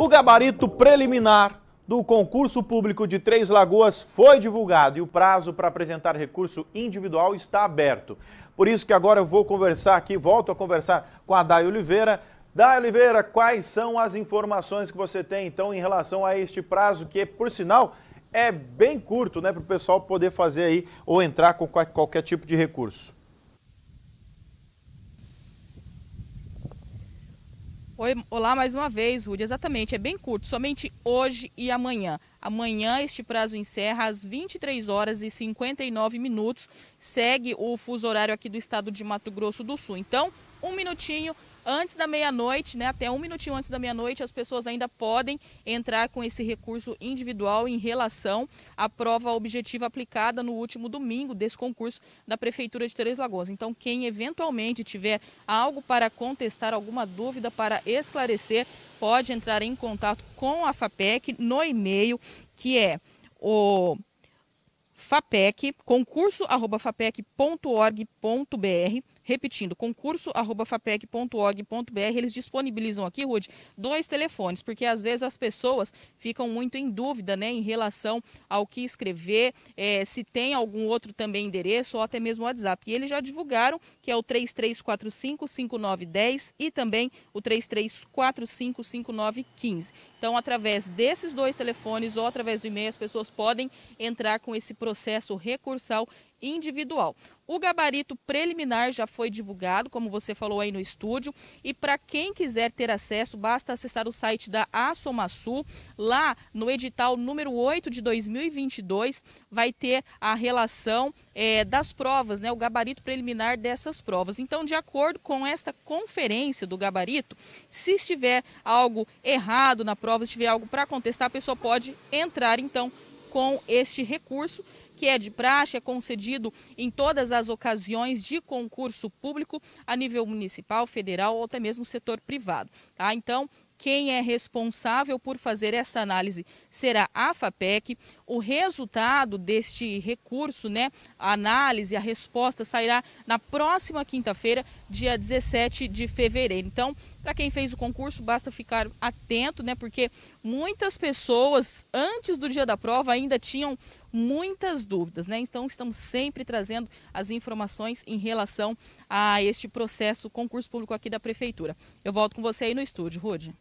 O gabarito preliminar do concurso público de Três Lagoas foi divulgado e o prazo para apresentar recurso individual está aberto. Por isso que agora eu vou conversar aqui, volto a conversar com a Day Oliveira. Day Oliveira, quais são as informações que você tem então em relação a este prazo que, por sinal, é bem curto, né, para o pessoal poder fazer aí ou entrar com qualquer tipo de recurso? Oi, olá mais uma vez, Rude. Exatamente, é bem curto, somente hoje e amanhã. Amanhã este prazo encerra às 23 horas e 59 minutos. Segue o fuso horário aqui do estado de Mato Grosso do Sul. Então, um minutinho antes da meia-noite, né, até um minutinho antes da meia-noite, as pessoas ainda podem entrar com esse recurso individual em relação à prova objetiva aplicada no último domingo desse concurso da Prefeitura de Três Lagoas. Então, quem eventualmente tiver algo para contestar, alguma dúvida para esclarecer, pode entrar em contato com a FAPEC no e-mail que é o FAPEC, concurso@fapec.org.br, repetindo, concurso@fapec.org.br. Eles disponibilizam aqui, Rude, dois telefones, porque às vezes as pessoas ficam muito em dúvida, né, em relação ao que escrever, é, se tem algum outro também endereço ou até mesmo WhatsApp. E eles já divulgaram que é o 33455910 e também o 33455915. Então, através desses dois telefones ou através do e-mail, as pessoas podem entrar com esse processo recursal individual. O gabarito preliminar já foi divulgado, como você falou aí no estúdio, e para quem quiser ter acesso, basta acessar o site da Assomasul. Lá no edital número 8 de 2022, vai ter a relação é, das provas, né, o gabarito preliminar dessas provas. Então, de acordo com esta conferência do gabarito, se estiver algo errado na prova, se tiver algo para contestar, a pessoa pode entrar então com este recurso que é de praxe, é concedido em todas as ocasiões de concurso público a nível municipal, federal ou até mesmo setor privado. Tá? Então, quem é responsável por fazer essa análise será a FAPEC. O resultado deste recurso, né, a análise, a resposta sairá na próxima quinta-feira, dia 17 de fevereiro. Então, para quem fez o concurso, basta ficar atento, né, porque muitas pessoas antes do dia da prova ainda tinham muitas dúvidas, né? Então estamos sempre trazendo as informações em relação a este processo concurso público aqui da prefeitura. Eu volto com você aí no estúdio, Rude.